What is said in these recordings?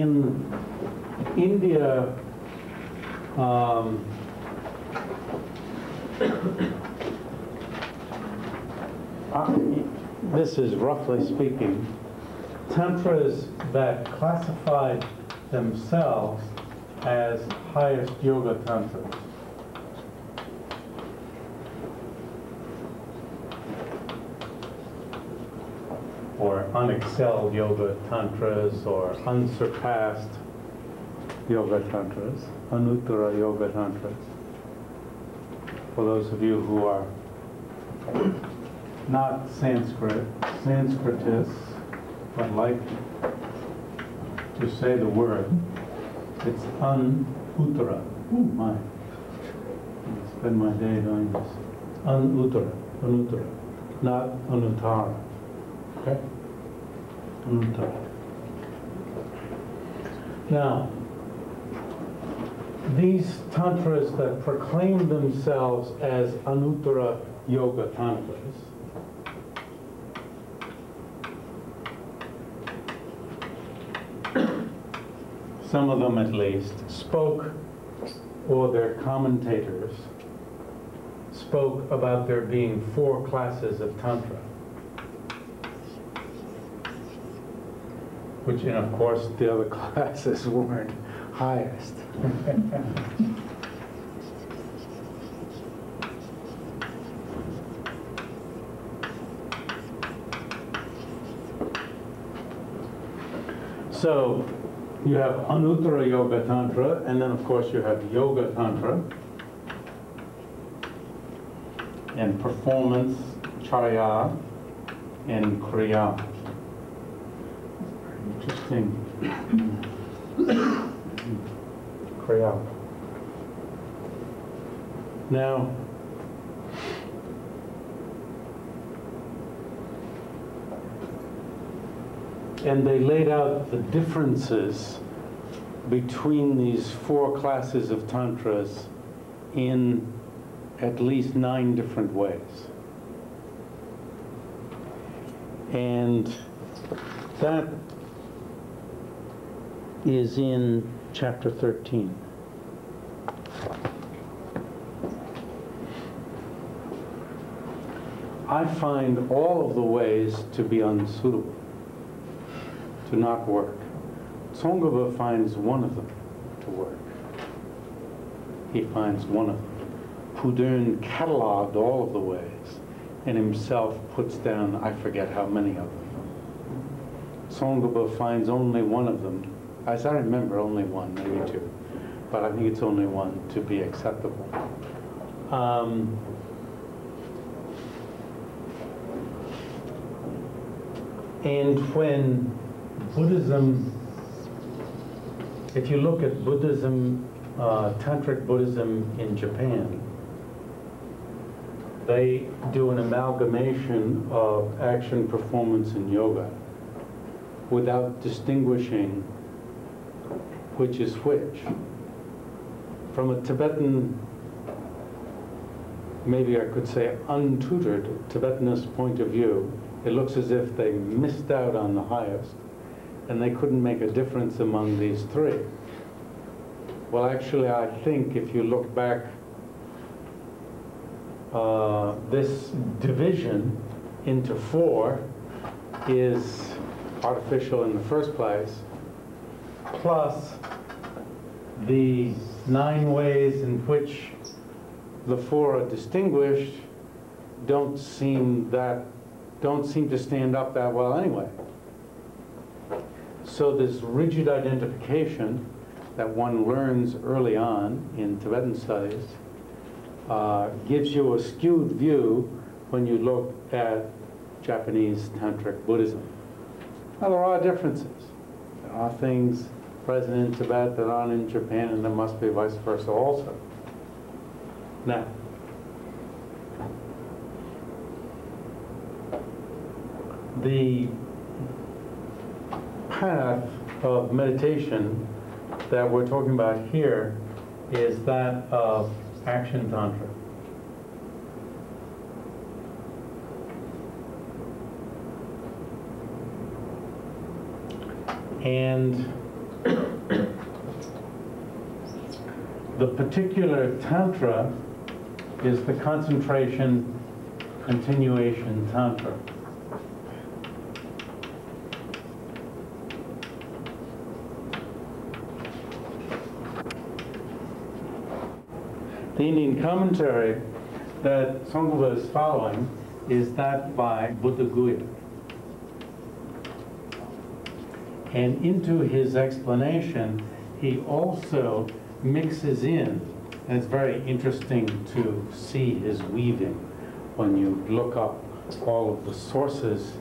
in India, um, this is roughly speaking, tantras that classified themselves as highest yoga tantras. or unexcelled yoga tantras or unsurpassed yoga tantras, anuttara yoga tantras. For those of you who are not Sanskrit, Sanskritists, but like to say the word, it's anuttara. Ooh, my. I spend my day doing this. Anuttara, anuttara, not anuttara. Okay? Now, these tantras that proclaim themselves as Anuttara Yoga Tantras some of them at least spoke, or their commentators spoke about there being four classes of Tantra. Which, and of course, the other classes weren't highest. so, you have Anuttara Yoga Tantra, and then, of course, you have Yoga Tantra, and Performance, Charya, and Kriya. Interesting. Kriya. Now, and they laid out the differences between these four classes of tantras in at least nine different ways. And that is in chapter 13. I find all of the ways to be unsuitable, to not work. Tsongkhapa finds one of them to work. He finds one of them. Pudun cataloged all of the ways and himself puts down, I forget how many of them. Tsongkhapa finds only one of them. As I remember, only one, maybe two. But I think it's only one to be acceptable. Um, and when Buddhism, if you look at Buddhism, uh, Tantric Buddhism in Japan, they do an amalgamation of action, performance, and yoga without distinguishing which is which. From a Tibetan, maybe I could say untutored Tibetanist point of view, it looks as if they missed out on the highest and they couldn't make a difference among these three. Well, actually, I think if you look back, uh, this division into four is artificial in the first place, plus the nine ways in which the four are distinguished don't seem that don't seem to stand up that well anyway. So this rigid identification that one learns early on in Tibetan studies uh, gives you a skewed view when you look at Japanese Tantric Buddhism. Now there are differences. There are things present in Tibet that aren't in Japan and there must be vice versa also. Now, the path of meditation that we're talking about here is that of action tantra. And the particular tantra is the concentration continuation tantra. The Indian commentary that Tsongkhapa is following is that by Buddhaguhya. And into his explanation, he also mixes in, and it's very interesting to see his weaving when you look up all of the sources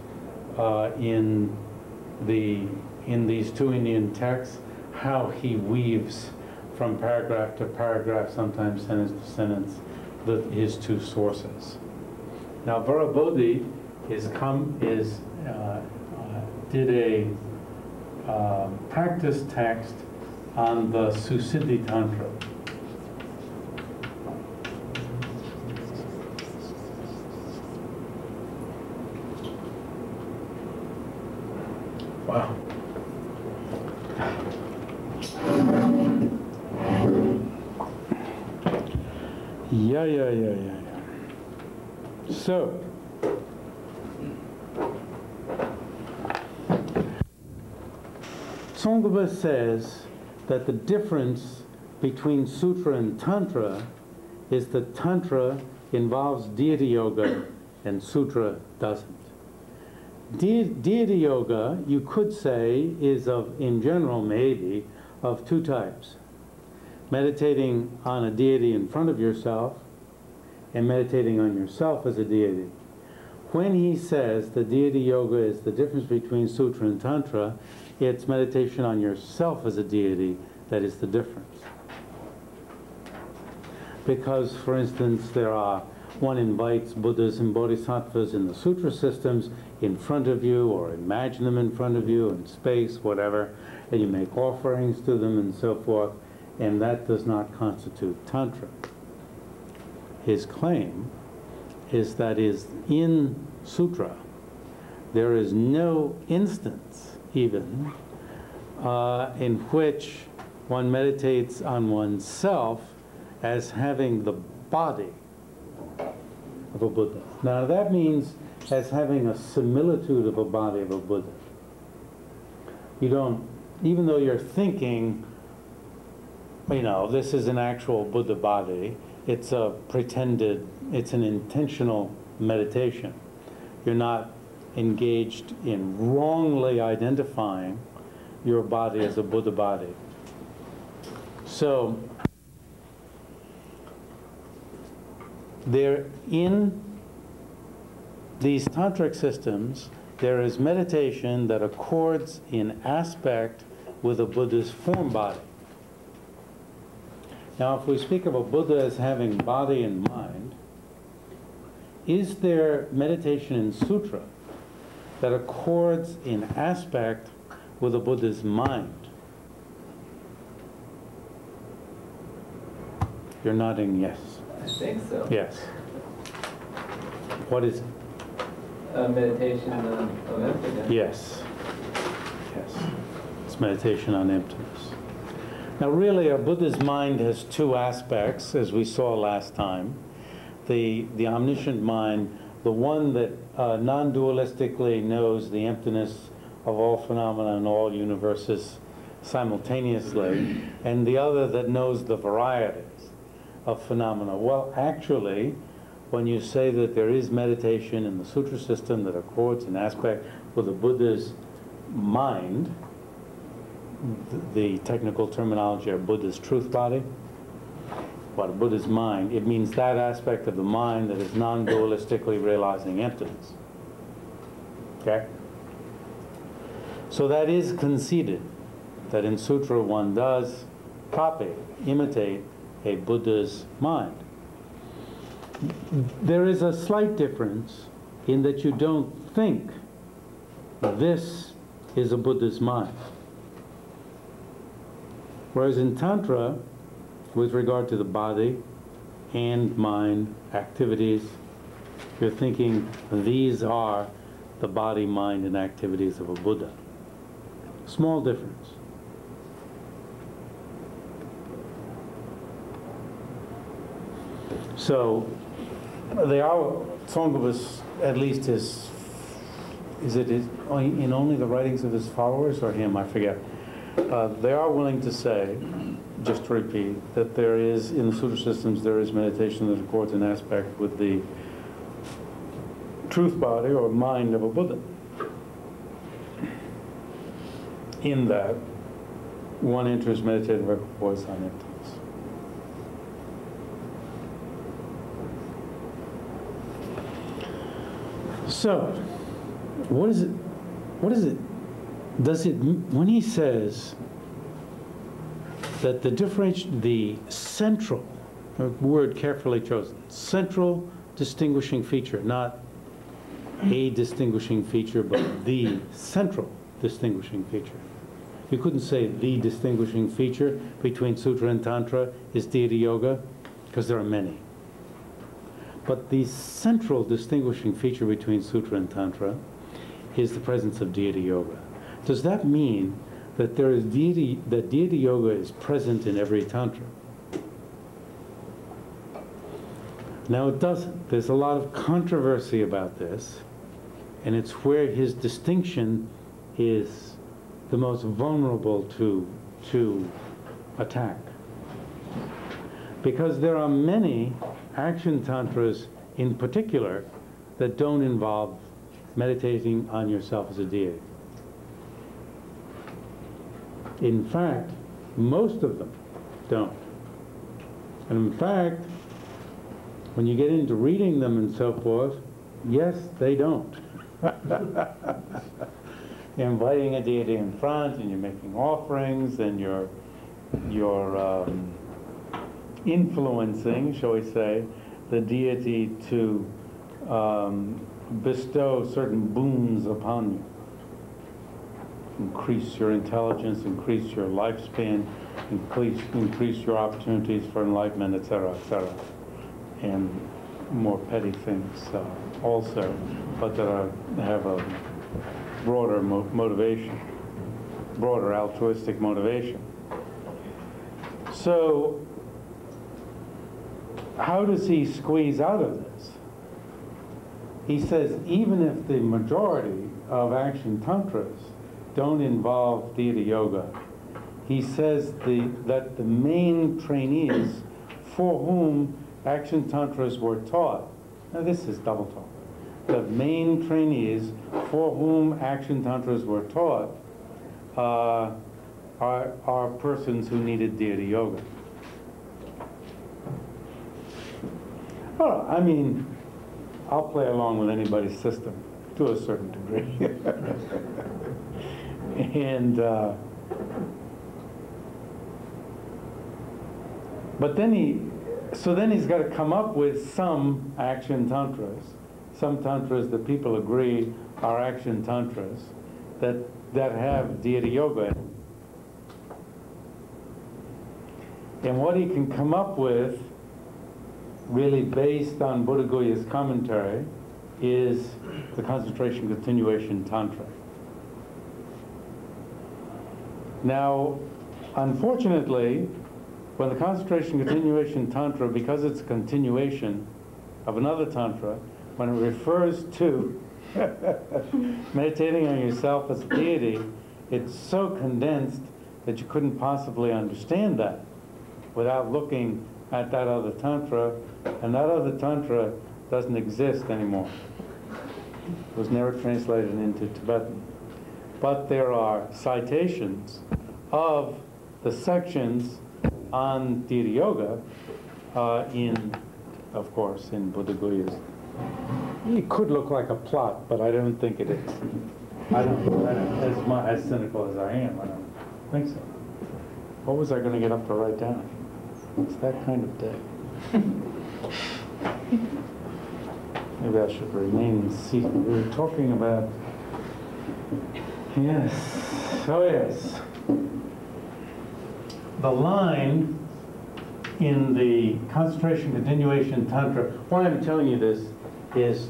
uh, in the in these two Indian texts, how he weaves from paragraph to paragraph, sometimes sentence to sentence, the, his two sources. Now, Vajrabodhi is come is uh, uh, did a uh, practice text on the Susiddhi Tantra. Wow. Yeah, yeah, yeah, yeah, yeah. So, Tsongkhapa says that the difference between Sutra and Tantra is that Tantra involves deity yoga and Sutra doesn't. De- deity yoga, you could say, is of, in general, maybe, of two types meditating on a deity in front of yourself and meditating on yourself as a deity. When he says the deity yoga is the difference between Sutra and Tantra, it's meditation on yourself as a deity that is the difference. Because, for instance, there are one invites Buddhas and Bodhisattvas in the sutra systems in front of you, or imagine them in front of you in space, whatever, and you make offerings to them and so forth, and that does not constitute Tantra. His claim is that is in Sutra, there is no instance even uh, in which one meditates on oneself as having the body of a Buddha. Now that means as having a similitude of a body of a Buddha. You don't, even though you're thinking, you know, this is an actual Buddha body, it's a pretended, it's an intentional meditation. You're not engaged in wrongly identifying your body as a Buddha body. So, there in these tantric systems, there is meditation that accords in aspect with a Buddha's form body. Now, if we speak of a Buddha as having body and mind, is there meditation in sutra that accords in aspect with the Buddha's mind? You're nodding yes. I think so. Yes. What is it? Uh, meditation on, of emptiness. Yes. Yes. It's meditation on emptiness. Now, really, a Buddha's mind has two aspects, as we saw last time. The, the omniscient mind, the one that uh, non dualistically knows the emptiness of all phenomena and all universes simultaneously, and the other that knows the varieties of phenomena. Well, actually, when you say that there is meditation in the sutra system that accords an aspect with the Buddha's mind, the technical terminology of Buddha's truth body, but Buddha's mind, it means that aspect of the mind that is non dualistically realizing emptiness. Okay? So that is conceded that in Sutra one does copy, imitate a Buddha's mind. There is a slight difference in that you don't think this is a Buddha's mind. Whereas in Tantra, with regard to the body and mind activities, you're thinking these are the body, mind, and activities of a Buddha. Small difference. So, they are, Tsongkhapa at least is, is it is in only the writings of his followers or him, I forget. Uh, They are willing to say, just to repeat, that there is, in the Sutra systems, there is meditation that accords an aspect with the truth body or mind of a Buddha. In that, one enters meditative equipoise on emptiness. So, what is it? What is it? Does it when he says that the differential, the central, word carefully chosen, central distinguishing feature, not a distinguishing feature, but the central distinguishing feature. You couldn't say the distinguishing feature between Sutra and Tantra is deity yoga, because there are many. But the central distinguishing feature between Sutra and Tantra is the presence of deity yoga. Does that mean that there is deity, that deity yoga is present in every Tantra? Now it doesn't. There's a lot of controversy about this, and it's where his distinction is the most vulnerable to, to attack. Because there are many action tantras in particular that don't involve meditating on yourself as a deity. In fact, most of them don't. And in fact, when you get into reading them and so forth, yes, they don't. you're inviting a deity in front, and you're making offerings, and you're you're um, influencing, shall we say, the deity to um, bestow certain boons upon you. Increase your intelligence, increase your lifespan, increase, increase your opportunities for enlightenment, etc., etc. And more petty things uh, also, but that are, have a broader mo motivation, broader altruistic motivation. So how does he squeeze out of this? He says even if the majority of action tantras don't involve deity yoga, he says the, that the main trainees for whom action tantras were taught, now this is double talk, the main trainees for whom action tantras were taught uh, are, are persons who needed deity yoga. Well, I mean, I'll play along with anybody's system to a certain degree. and, uh, but then he, so then he's got to come up with some action tantras, some tantras that people agree are action tantras that, that have deity yoga. And what he can come up with really based on Buddha commentary is the concentration continuation tantra. Now, unfortunately, when the concentration continuation tantra, because it's a continuation of another tantra, when it refers to meditating on yourself as a deity, it's so condensed that you couldn't possibly understand that without looking at that other tantra, and that other tantra doesn't exist anymore. It was never translated into Tibetan. But there are citations of the sections on deity yoga uh, in, of course, in Buddhaguhya's. It could look like a plot, but I don't think it is. I don't, I don't as, my, as cynical as I am, I don't think so. What was I going to get up to write down? It's that kind of day. Maybe I should remain seated. We were talking about Yes, oh yes. The line in the concentration continuation tantra, why I'm telling you this is,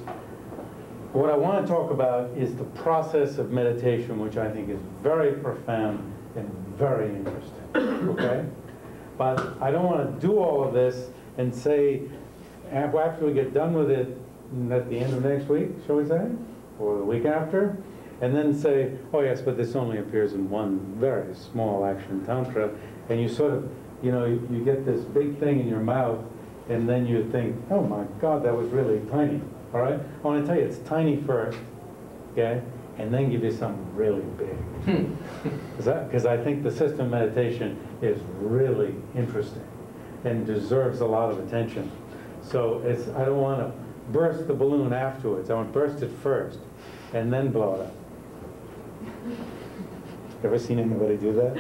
what I want to talk about is the process of meditation, which I think is very profound and very interesting, okay? But I don't want to do all of this and say, af- after we get done with it, at the end of next week, shall we say? Or the week after? And then say, oh yes, but this only appears in one very small action tantra. And you sort of, you know, you, you get this big thing in your mouth, and then you think, oh my God, that was really tiny. All right? I want to tell you, it's tiny first, okay? And then give you something really big. Hmm. Because I think the system meditation is really interesting and deserves a lot of attention. So it's, I don't want to burst the balloon afterwards. I want to burst it first and then blow it up. Ever seen anybody do that?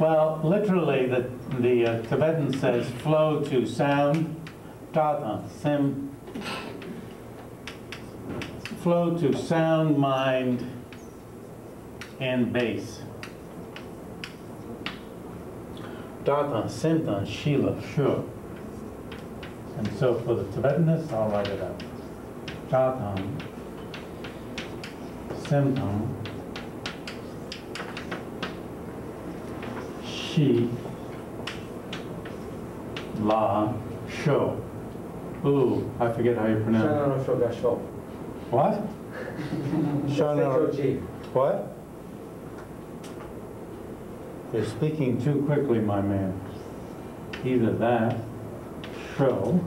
Well, literally, the, the uh, Tibetan says flow to sound, tata, sim, flow to sound, mind, and base. Data, Simta, Shila, Sure. And so for the Tibetanists, I'll write it out. Data, Simta, Shi, La, Sho. Ooh, I forget how you pronounce it. Shanano Shogasho. What? Seikoji. What? You're speaking too quickly, my man. Either that, show,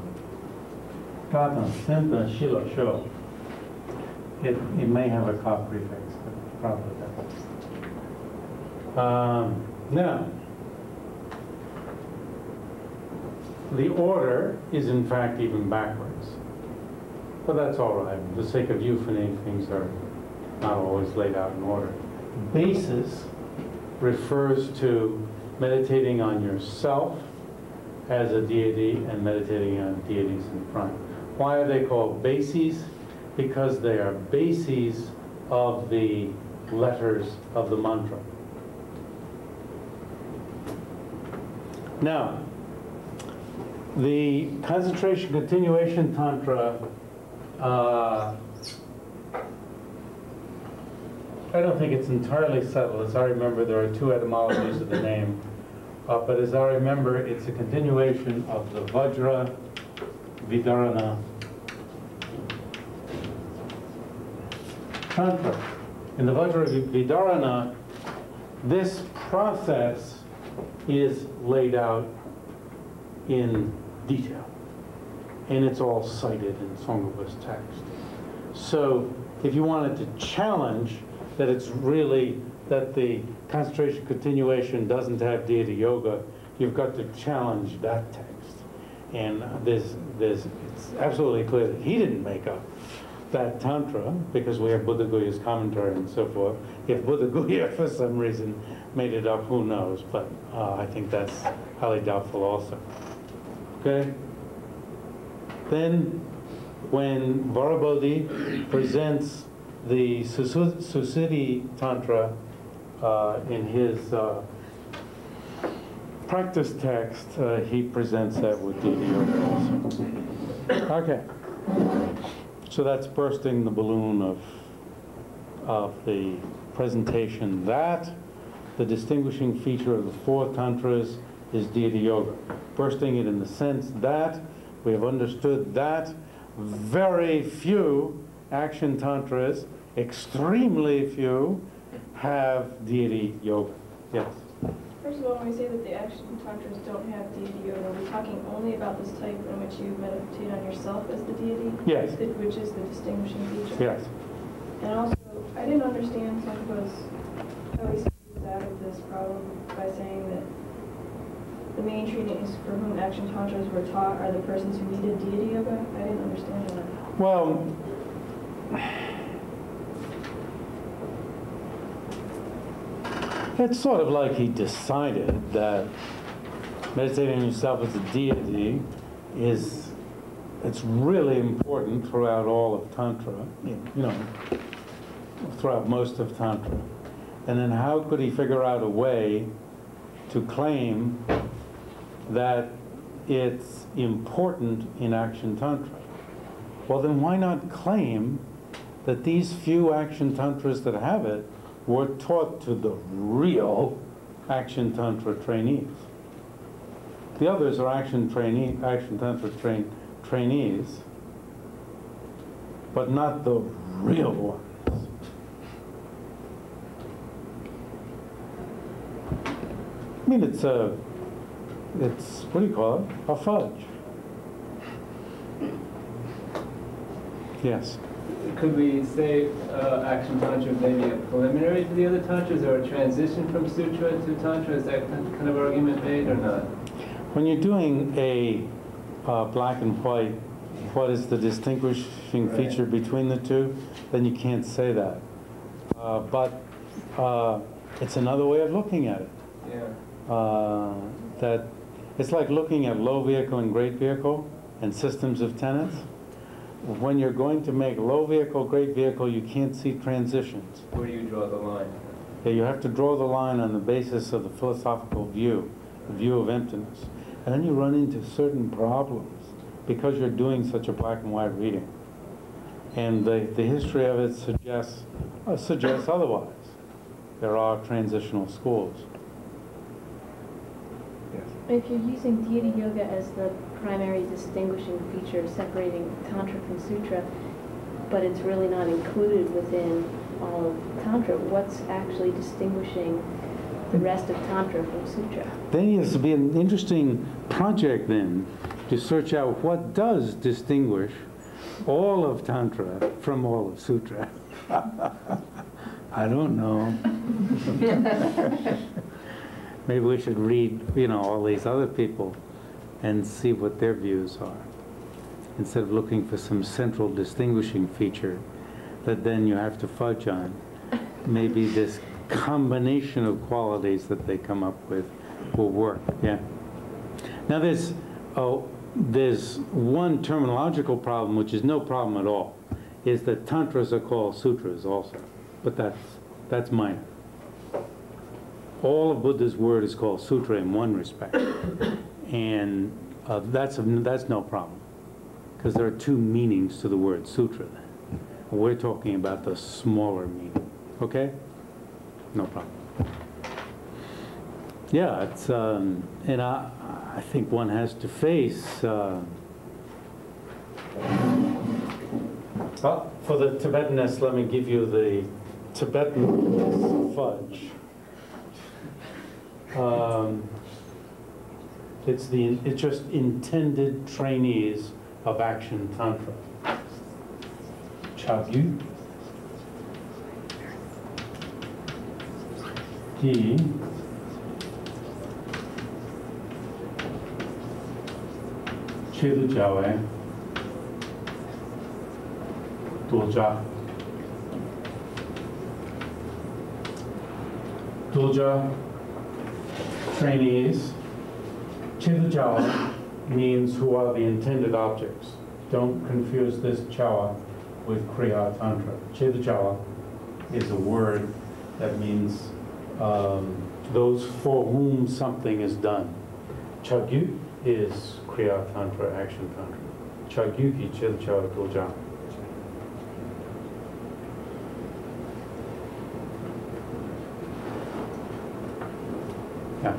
kata, senta, shila, show. It, it may have a ka prefix, but probably doesn't. Um, now, the order is in fact even backwards. But that's all right. For the sake of euphony, things are not always laid out in order. Basis refers to meditating on yourself as a deity and meditating on deities in front. Why are they called bases? Because they are bases of the letters of the mantra. Now, the concentration continuation tantra uh, I don't think it's entirely settled. As I remember, there are two etymologies of the name. Uh, but as I remember, it's a continuation of the Vajra Vidarana Tantra. In the Vajra Vidarana, this process is laid out in detail. And it's all cited in Songha's text. So if you wanted to challenge that it's really, that the concentration continuation doesn't have deity yoga, you've got to challenge that text. And there's, there's, it's absolutely clear that he didn't make up that tantra, because we have Buddhaguhya's commentary and so forth. If Buddha Guya, for some reason, made it up, who knows? But uh, I think that's highly doubtful also. Okay? Then, when Varabodhi presents the Susiddhi Tantra in his uh, practice text, uh, he presents that with also. Okay. So that's bursting the balloon of, of the presentation. That, the distinguishing feature of the four tantras is deity yoga. Bursting it in the sense that we have understood that very few action tantras, extremely few, have deity yoga. Yes. First of all, when we say that the action tantras don't have deity yoga, are we talking only about this type in which you meditate on yourself as the deity? Yes. Which is the distinguishing feature? Yes. And also, I didn't understand Tsongkhapa's, how he squeezed out of this problem by saying that the main trainees for whom action tantras were taught are the persons who needed deity yoga. I didn't understand that. Well, it's sort of like he decided that meditating on yourself as a deity is, it's really important throughout all of Tantra, you know, throughout most of Tantra. And then how could he figure out a way to claim that it's important in Action Tantra? Well, then why not claim that these few Action Tantras that have it were taught to the real Action Tantra trainees? The others are Action trainee, Action Tantra train, trainees, but not the real ones. I mean, it's a, it's, what do you call it? A fudge. Yes. Could we say uh, Action Tantra maybe a preliminary to the other Tantras or a transition from Sutra to Tantra? Is that kind of argument made or not? When you're doing a uh, black and white, what is the distinguishing Right. feature between the two? Then you can't say that. Uh, But uh, it's another way of looking at it. Yeah. Uh, That, it's like looking at low vehicle and great vehicle and systems of tenets. When you're going to make low vehicle, great vehicle, you can't see transitions. Where do you draw the line? Yeah, you have to draw the line on the basis of the philosophical view, the view of emptiness. And then you run into certain problems because you're doing such a black and white reading. And the, the history of it suggests, uh, suggests otherwise. There are transitional schools. Yes. If you're using deity yoga as the primary distinguishing feature separating Tantra from Sutra, but it's really not included within all of Tantra, what's actually distinguishing the rest of Tantra from Sutra? Then it has to be an interesting project then to search out what does distinguish all of Tantra from all of Sutra. I don't know. Maybe we should read, you know, all these other people and see what their views are. Instead of looking for some central distinguishing feature that then you have to fudge on. Maybe this combination of qualities that they come up with will work, yeah. Now there's, oh, there's one terminological problem, which is no problem at all, is that tantras are called sutras also, but that's, that's minor. All of Buddha's word is called sutra in one respect, and uh, that's, that's no problem, because there are two meanings to the word sutra. We're talking about the smaller meaning, okay? No problem. Yeah, it's, um, and I, I think one has to face, uh, well, for the Tibetanists, let me give you the Tibetan fudge. Um, It's the, it's just intended trainees of Action Tantra. Chagyu. Di. Chilu Jawe. Dulja. Dulja trainees. Chilu Jawa means who are the intended objects. Don't confuse this Jawa with Kriya Tantra. Jawa is a word that means um, those for whom something is done. Chagyu is Kriya Tantra, Action Tantra. Chagyuki Chilu Jawa. Yeah.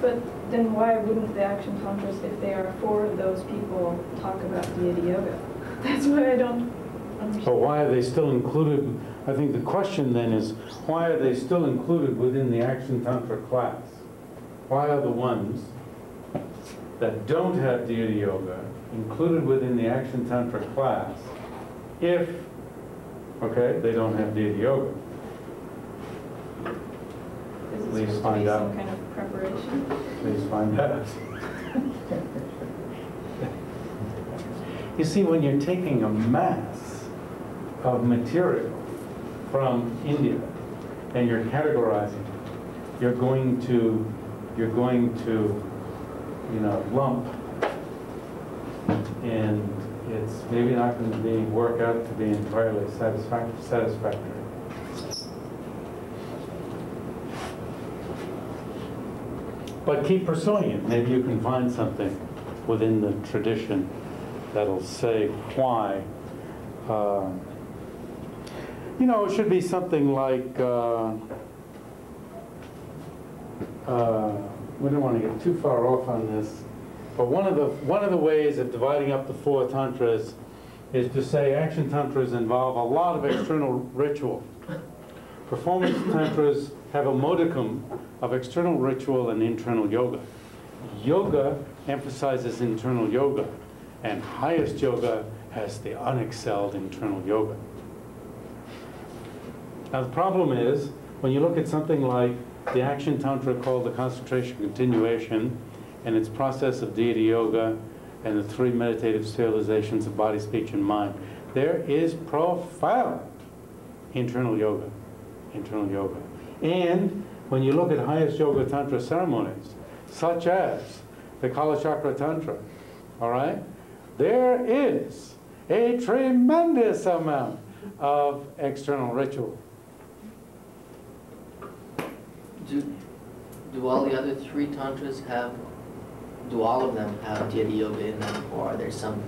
But then why wouldn't the action tantras, if they are for those people, talk about deity yoga? That's what I don't But why are they still included, I think the question then is, why are they still included within the Action Tantra class? Why are the ones that don't have deity yoga included within the Action Tantra class if, okay, they don't have deity yoga? Is Please supposed to find be out. some kind of preparation? Please find out. You see, when you're taking a mass of material from India and you're categorizing, it, you're going to, you're going to, you know, lump and it's maybe not going to be, work out to be entirely satisfac- satisfactory. But keep pursuing it. Maybe you can find something within the tradition that'll say why. uh, You know, it should be something like, uh, uh, we don't want to get too far off on this, but one of the, one of the ways of dividing up the four tantras is to say action tantras involve a lot of external ritual. Performance tantras have a modicum of external ritual and internal yoga. Yoga emphasizes internal yoga, and highest yoga has the unexcelled internal yoga. Now, the problem is, when you look at something like the action tantra called the concentration continuation, and its process of deity yoga, and the three meditative stabilizations of body, speech, and mind, there is profound internal yoga, internal yoga. And when you look at highest yoga tantra ceremonies, such as the Kalachakra Tantra, all right, there is a tremendous amount of external ritual. Do, do all the other three tantras have, do all of them have deity yoga in them, or are there some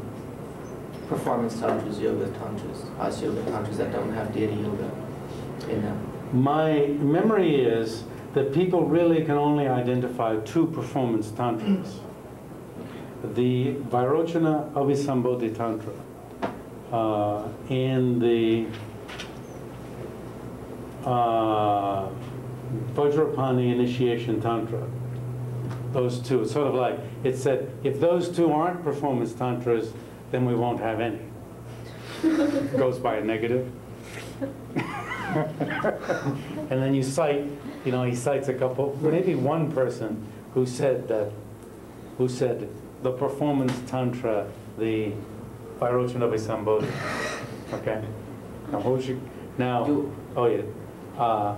performance tantras, yoga tantras, as yoga tantras that don't have deity yoga in them? My memory is that people really can only identify two performance tantras. The Vairochanabhisambodhi Tantra uh, and the uh, Vajrapani Initiation Tantra. Those two, it's sort of like, it said, if those two aren't performance tantras, then we won't have any. Goes by a negative. And then you cite, you know, he cites a couple, maybe one person who said that, who said the performance tantra, the Vairochanabhisambodhi. Okay? Now, who's you, now, Do- oh yeah, uh,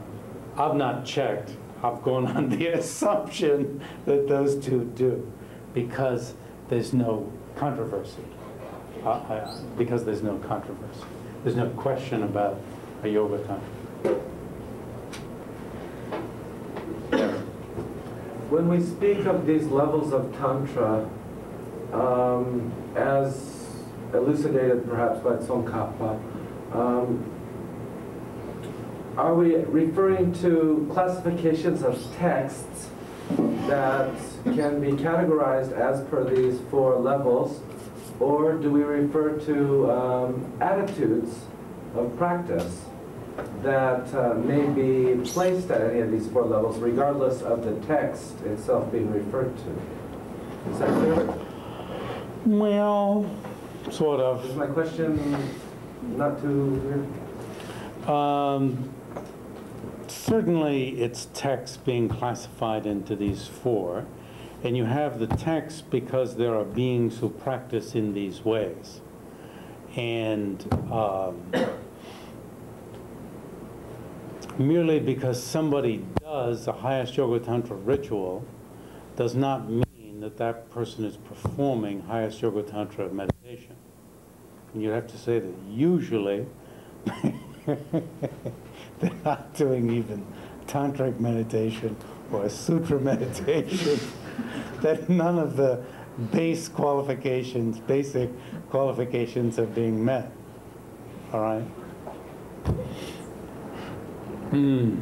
I've not checked. I've gone on the assumption that those two do, because there's no controversy. Uh, uh, Because there's no controversy. There's no question about a yoga tantra. When we speak of these levels of Tantra, um, as elucidated perhaps by Tsongkhapa, um, are we referring to classifications of texts that can be categorized as per these four levels? Or do we refer to um, attitudes of practice that uh, may be placed at any of these four levels regardless of the text itself being referred to? Is that clear? Well, sort of. Is my question not too clear? Um, Certainly, it's text being classified into these four, and you have the text because there are beings who practice in these ways. And um, merely because somebody does a highest yoga tantra ritual does not mean that that person is performing highest yoga tantra meditation. And you have to say that usually they're not doing even tantric meditation or sutra meditation. that none of the base qualifications, basic qualifications are being met. All right? Hmm.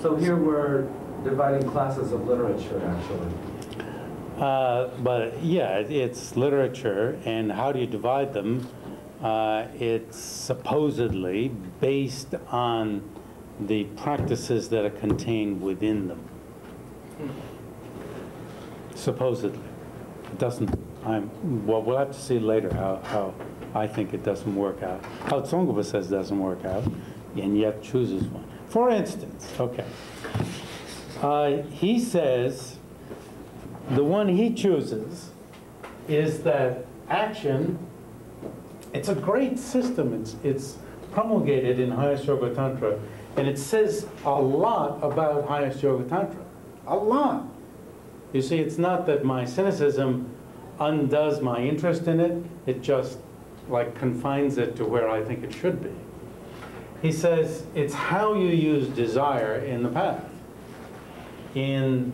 So here we're dividing classes of literature, actually. Uh, But yeah, it's literature, and how do you divide them? Uh, It's supposedly based on the practices that are contained within them. Supposedly. It doesn't, I'm, well, we'll have to see later how, how I think it doesn't work out. How Tsongkhapa says it doesn't work out, and yet chooses one. For instance, okay, uh, he says, the one he chooses is that action, it's a great system. It's, it's promulgated in Highest Yoga Tantra, and it says a lot about Highest Yoga Tantra. A lot. You see, it's not that my cynicism undoes my interest in it, it just like confines it to where I think it should be. He says it's how you use desire in the path. In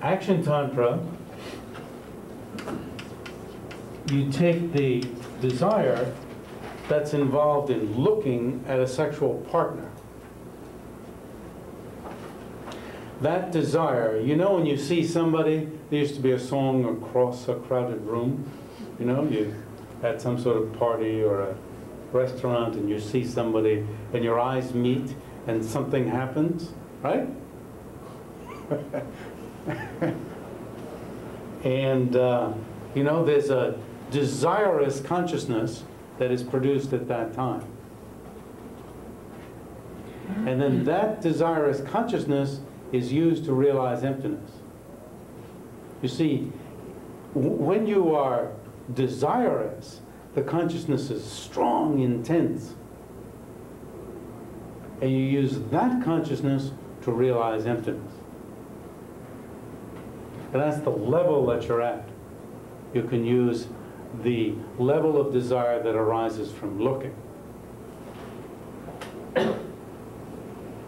Action Tantra, you take the desire that's involved in looking at a sexual partner. That desire, you know, when you see somebody, there used to be a song across a crowded room, you know, you at some sort of party or a restaurant and you see somebody and your eyes meet and something happens, right? and, uh, you know, there's a desirous consciousness that is produced at that time. And then that desirous consciousness is used to realize emptiness. You see, when you are desirous, the consciousness is strong, intense. And you use that consciousness to realize emptiness. And that's the level that you're at. You can use the level of desire that arises from looking.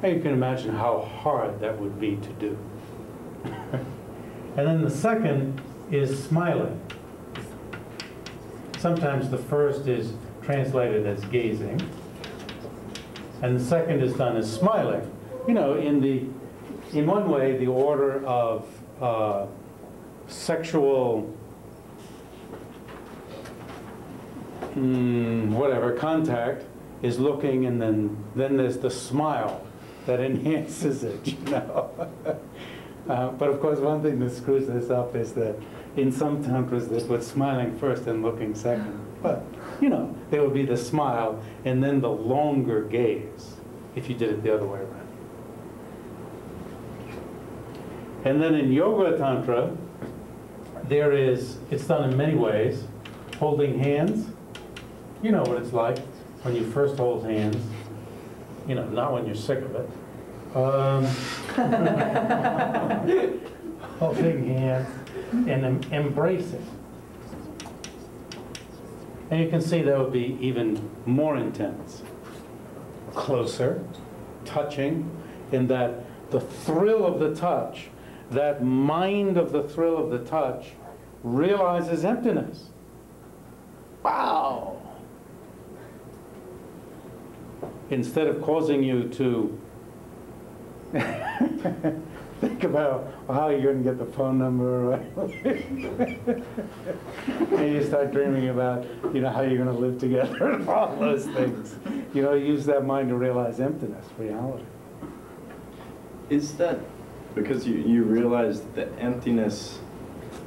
And you can imagine how hard that would be to do. and then the second is smiling. Sometimes the first is translated as gazing, and the second is done as smiling. You know, in the in one way, the order of uh, sexual mm, whatever contact is looking, and then then there's the smile that enhances it. You know. uh, but of course, one thing that screws this up is that in some tantras they put smiling first and looking second. But you know, there would be the smile and then the longer gaze if you did it the other way around. And then in Yoga Tantra, there is, it's done in many ways, holding hands. You know what it's like when you first hold hands, you know, not when you're sick of it. Um, holding hands and em- it, And you can see that would be even more intense. Closer, touching, in that the thrill of the touch, that mind of the thrill of the touch, realizes emptiness. Wow! Instead of causing you to think about how you're going to get the phone number, and you start dreaming about, you know, how you're going to live together and all those things. You know, use that mind to realize emptiness, reality. Is that because you, you realize the emptiness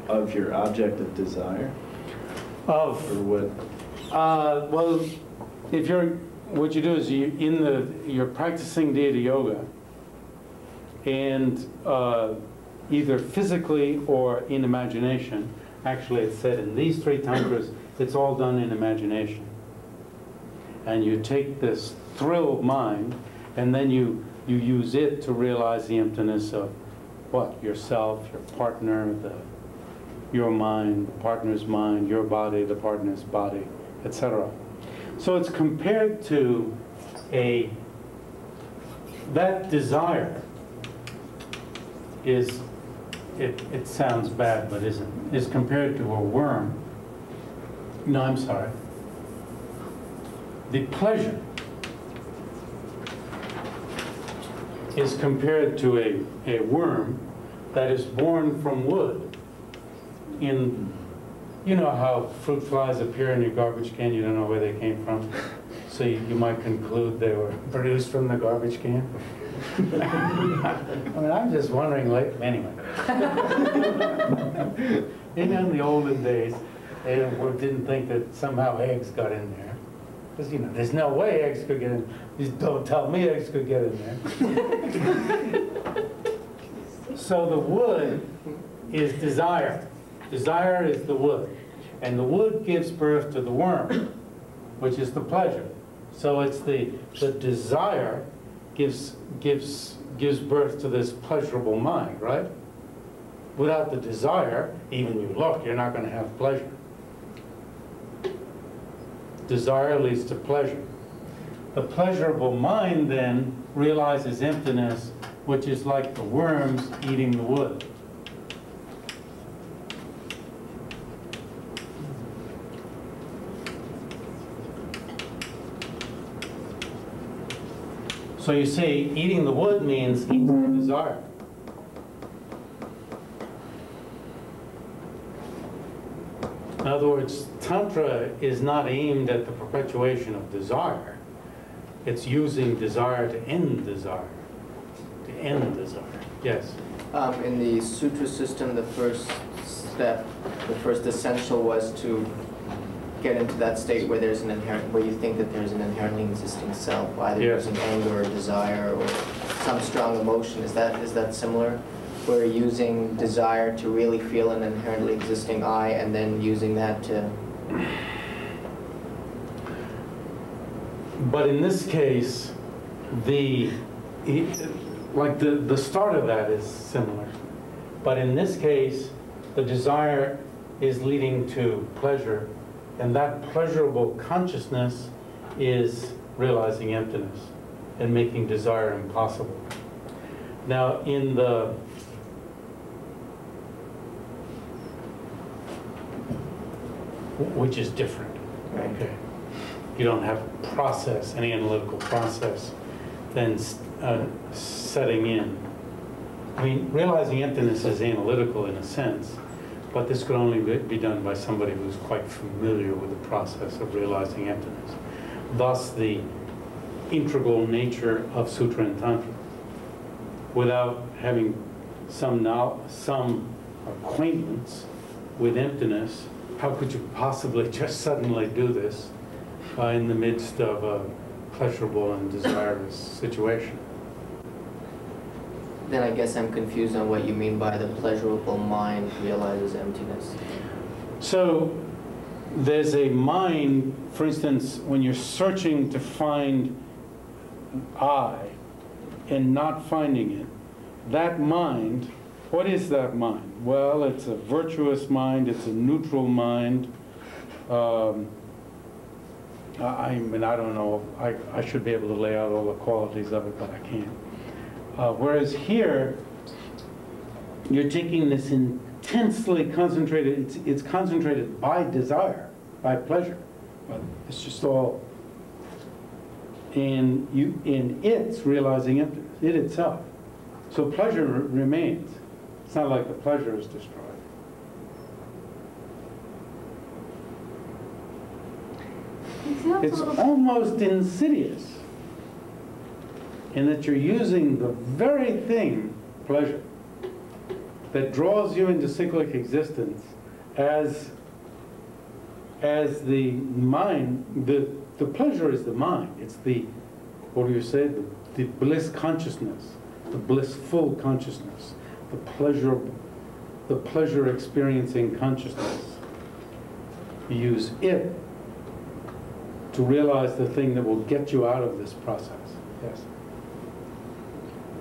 of your object of desire? Of Or what? Uh, well, if you're, what you do is you, in the, you're practicing deity yoga, and uh, either physically or in imagination, actually it's said in these three tantras, it's all done in imagination. And you take this thrill of mind, and then you, you use it to realize the emptiness of what? Yourself, your partner, the, your mind, the partner's mind, your body, the partner's body, etc. So it's compared to a, that desire is, it, it sounds bad, but isn't, is compared to a worm. No, I'm sorry. The pleasure is compared to a, a worm that is born from wood in you know how fruit flies appear in your garbage can, you don't know where they came from. So you, you might conclude they were produced from the garbage can. I mean, I'm just wondering, like, anyway. You know, in the olden days, they didn't didn't think that somehow eggs got in there. Because, you know, there's no way eggs could get in. Just don't tell me eggs could get in there. So the wood is desire. Desire is the wood. And the wood gives birth to the worm, which is the pleasure. So it's the, the desire gives, gives, gives birth to this pleasurable mind, right? without the desire, even you look, you're not going to have pleasure. Desire leads to pleasure. The pleasurable mind then realizes emptiness, which is like the worms eating the wood. So you see, eating the wood means eating the desire. In other words, Tantra is not aimed at the perpetuation of desire. It's using desire to end desire. To end desire. Yes. Um, in the sutra system, the first step, the first essential was to get into that state where there's an inherent, where you think that there's an inherently existing self, either Yes. using anger or desire or some strong emotion. Is that is that similar? Where you're using desire to really feel an inherently existing I, and then using that to But in this case, the, like the, the start of that is similar. But in this case, the desire is leading to pleasure, and that pleasurable consciousness is realizing emptiness and making desire impossible. Now, in the which is different. Okay. You don't have process, any analytical process, then uh, setting in. I mean, realizing emptiness is analytical in a sense, but this could only be- done by somebody who's quite familiar with the process of realizing emptiness. Thus, the integral nature of Sutra and Tantra. Without having some now, some acquaintance with emptiness, how could you possibly just suddenly do this uh, in the midst of a pleasurable and desirous situation? Then I guess I'm confused on what you mean by the pleasurable mind realizes emptiness. So there's a mind, for instance, when you're searching to find I and not finding it, that mind, what is that mind? Well, it's a virtuous mind, it's a neutral mind. Um, I, mean, I don't know, I, I should be able to lay out all the qualities of it, but I can't. Uh, whereas here, you're taking this intensely concentrated, it's, it's concentrated by desire, by pleasure, but it's just all, and you, in it's realizing emptiness, it itself. So pleasure remains. It's not like the pleasure is destroyed. It It's almost insidious in that you're using the very thing, pleasure, that draws you into cyclic existence as, as the mind, the, the pleasure is the mind. It's the, what do you say, the, the bliss consciousness, the blissful consciousness, the pleasure, the pleasure experiencing consciousness. You use it to realize the thing that will get you out of this process. Yes.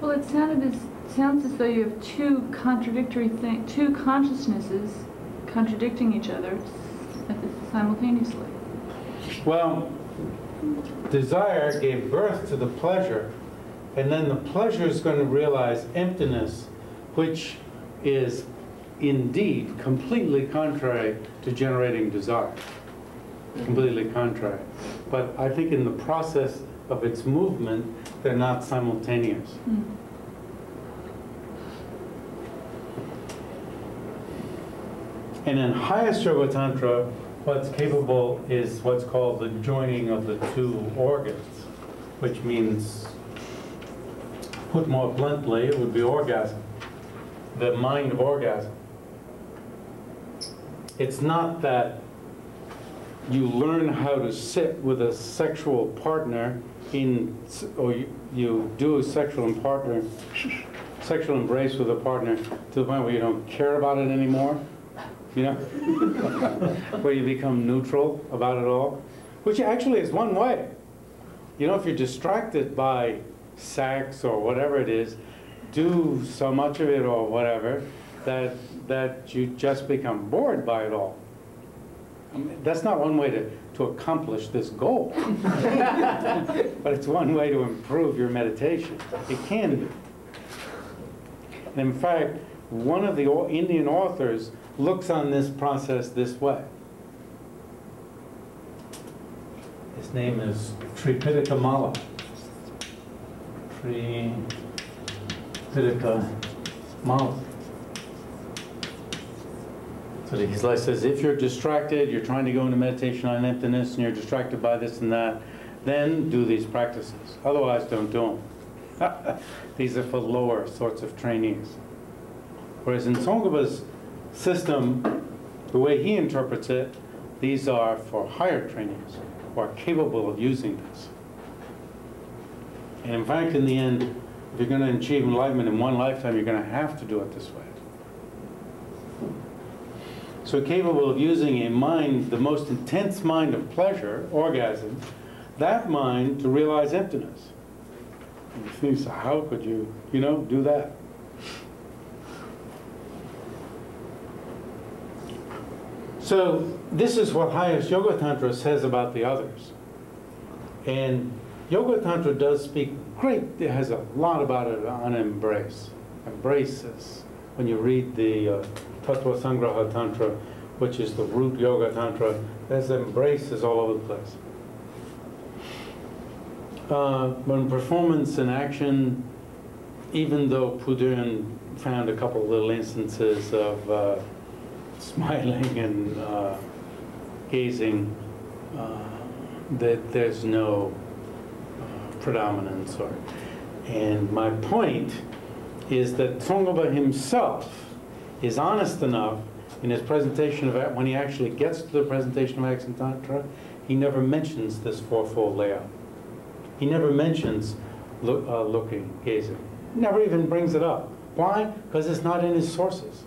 Well, it sounded as, sounds as though you have two contradictory thing, two consciousnesses contradicting each other simultaneously. Well, desire gave birth to the pleasure, and then the pleasure is going to realize emptiness, which is indeed completely contrary to generating desire. Completely contrary. But I think in the process of its movement, they're not simultaneous. Hmm. And in highest Yoga Tantra, what's capable is what's called the joining of the two organs, which means, put more bluntly, it would be orgasm, the mind orgasm. It's not that you learn how to sit with a sexual partner in, or you, you do a sexual partner, sexual embrace with a partner to the point where you don't care about it anymore, you know? where you become neutral about it all, which actually is one way. You know, if you're distracted by sex or whatever it is, do so much of it or whatever, that, that you just become bored by it all. I mean, That's not one way to, to accomplish this goal. But it's one way to improve your meditation. It can be. And in fact, one of the Indian authors looks on this process this way. His name is Tripitaka Mala. He like says, if you're distracted, you're trying to go into meditation on emptiness, and you're distracted by this and that, then do these practices. Otherwise, don't do them. These are for lower sorts of trainees. Whereas in Tsongkhapa's system, the way he interprets it, these are for higher trainees who are capable of using this. And in fact, in the end, if you're going to achieve enlightenment in one lifetime, you're going to have to do it this way. So capable of using a mind, the most intense mind of pleasure, orgasm, that mind to realize emptiness. You think, so how could you, you know, do that? So this is what highest Yoga Tantra says about the others. And Yoga Tantra does speak great, it has a lot about it on embrace. Embraces. When you read the uh, Tattva Sangraha Tantra, which is the root Yoga Tantra, there's embraces all over the place. Uh, when performance and action, even though Pudun found a couple of little instances of uh, smiling and uh, gazing, uh, that there's no uh, predominance or. And my point is that Tsongkhapa himself is honest enough in his presentation of, when he actually gets to the presentation of Action Tantra, he never mentions this fourfold layout. He never mentions look, uh, looking, gazing. Never even brings it up. Why? Because it's not in his sources.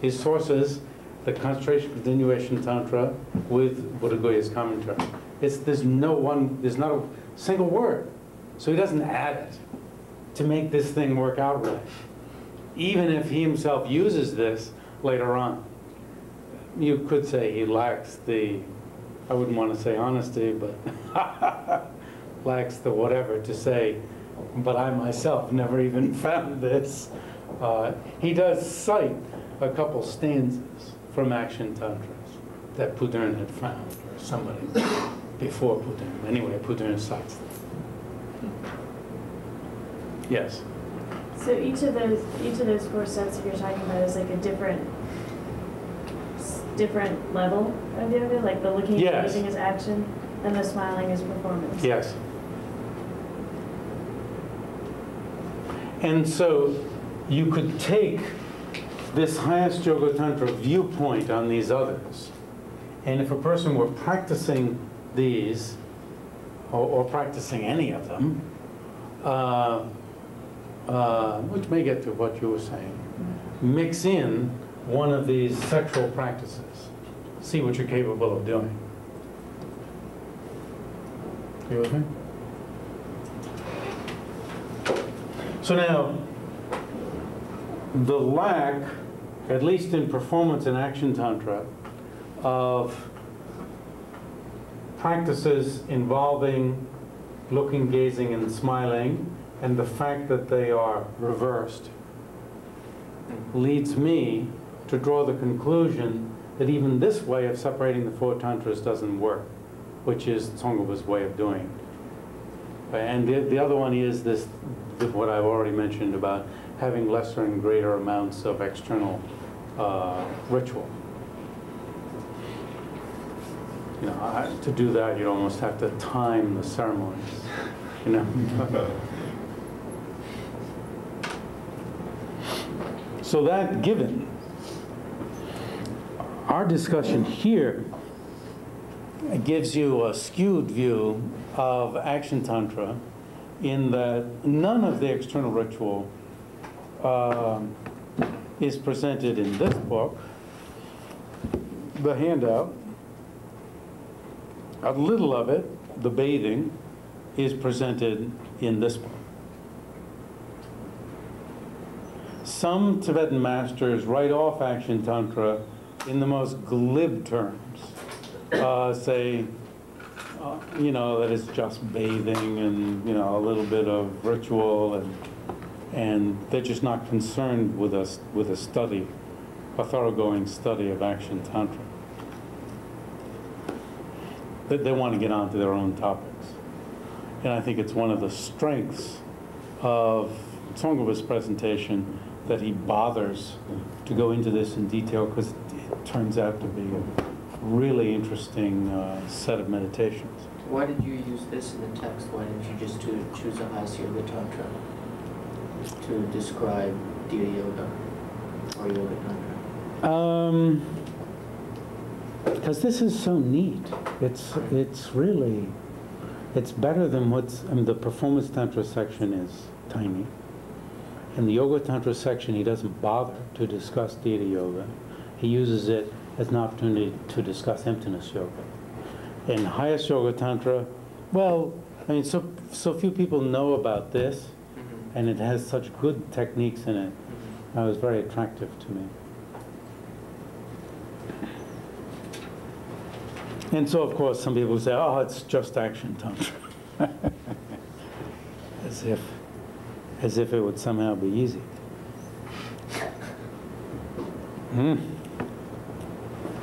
His sources, the concentration continuation tantra with Buddha commentary. It's, there's no one, there's not a single word. So he doesn't add it to make this thing work out right. Even if he himself uses this later on. You could say he lacks the, I wouldn't want to say honesty, but lacks the whatever to say, but I myself never even found this. Uh, he does cite a couple stanzas from Action Tantras that Pudern had found, or somebody before Pudern. Anyway, Pudern cites them. Yes. So each of those, each of those four sets that you're talking about is like a different, different level of yoga? Like the looking and Yes. gazing is action, and the smiling is performance? Yes. And so you could take this highest Yoga Tantra viewpoint on these others, and if a person were practicing these, or, or practicing any of them, uh, uh, which may get to what you were saying, mix in one of these sexual practices, see what you're capable of doing. You with me? So now, the lack, at least in performance and action tantra, of practices involving looking, gazing, and smiling, and the fact that they are reversed, leads me to draw the conclusion that even this way of separating the four tantras doesn't work, which is Tsongkhapa's way of doing. And the, the other one is this, what I've already mentioned about having lesser and greater amounts of external uh, ritual. You know, I- to do that, you'd almost have to time the ceremonies, you know? So that given, our discussion here gives you a skewed view of Action Tantra in that none of the external ritual um, is presented in this book, the handout. A little of it, the bathing, is presented in this book. Some Tibetan masters write off action tantra in the most glib terms. Uh, say, uh, you know, that it's just bathing and, you know, a little bit of ritual and, and they're just not concerned with us, with a study, a thoroughgoing study of action tantra. They, they want to get on to their own topics. And I think it's one of the strengths of Tsongkhapa's presentation that he bothers to go into this in detail because it turns out to be a really interesting uh, set of meditations. Why did you use this in the text? Why didn't you just to choose a Hasya Yoga Tantra to describe Dhyana Yoga or Yoga Tantra? Um, because this is so neat. It's it's really it's better than what's I mean, the performance tantra section is tiny. In the yoga tantra section, he doesn't bother to discuss deity yoga. He uses it as an opportunity to discuss emptiness yoga. In highest yoga tantra, well, I mean, so so few people know about this, Mhm. and it has such good techniques in it. Mhm. That was very attractive to me. And so, of course, some people say, oh, it's just action tantra. as if, as if it would somehow be easy. Hmm.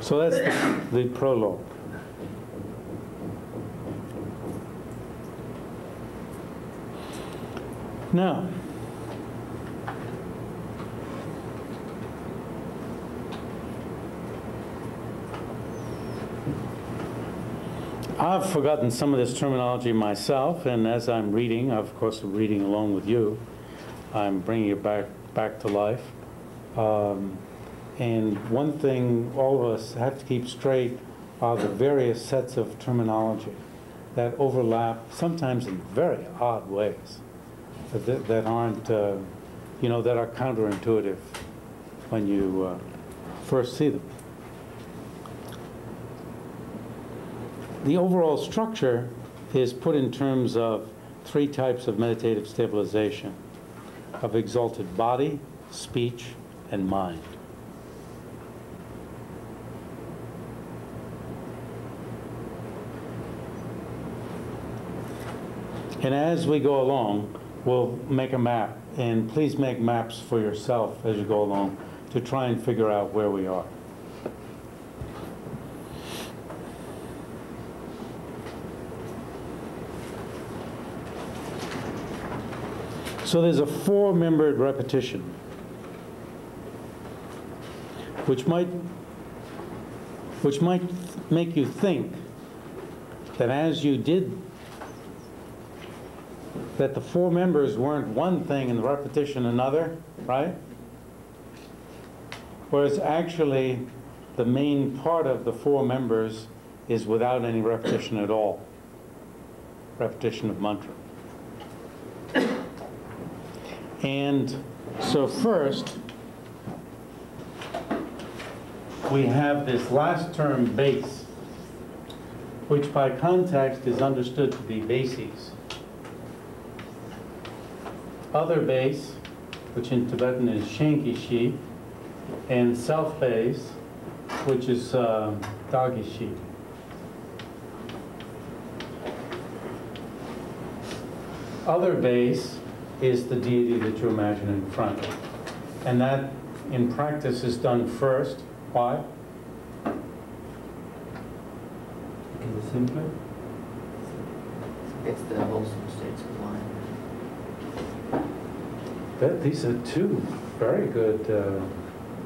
So that's the, the prologue. Now, I've forgotten some of this terminology myself, and as I'm reading, of course, reading along with you, I'm bringing it back back to life. Um, and one thing all of us have to keep straight are the various sets of terminology that overlap, sometimes in very odd ways, that, that aren't, uh, you know, that are counterintuitive when you uh, first see them. The overall structure is put in terms of three types of meditative stabilization of exalted body, speech, and mind. And as we go along, we'll make a map, and please make maps for yourself as you go along to try and figure out where we are. So there's a four-membered repetition, which might, which might make you think that as you did, that the four members weren't one thing and the repetition another, right? Whereas actually, the main part of the four members is without any repetition at all. Repetition of mantra. And so first, we have this last term base, which by context is understood to be bases. Other base, which in Tibetan is Shankishi, and self base, which is uh, Dagishi. Other base is the deity that you imagine in front. Of. And that, in practice, is done first. Why? Because it's simpler. It's the wholesome states of mind. That, these are two very good uh,